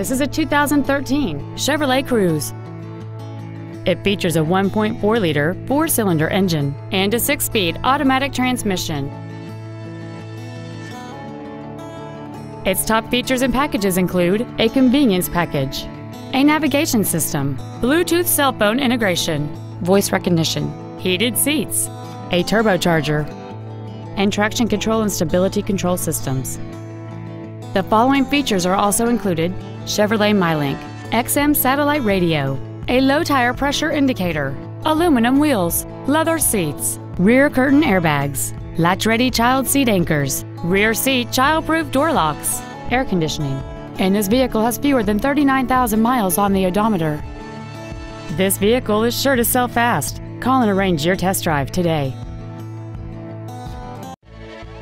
This is a 2013 Chevrolet Cruze. It features a 1.4 liter four cylinder engine and a six speed automatic transmission. Its top features and packages include a convenience package, a navigation system, Bluetooth cell phone integration, voice recognition, heated seats, a turbocharger, and traction control and stability control systems. The following features are also included Chevrolet MyLink, XM satellite radio, a low tire pressure indicator, aluminum wheels, leather seats, rear curtain airbags, latch ready child seat anchors, rear seat child proof door locks, air conditioning, and this vehicle has fewer than 39,000 miles on the odometer. This vehicle is sure to sell fast. Call and arrange your test drive today.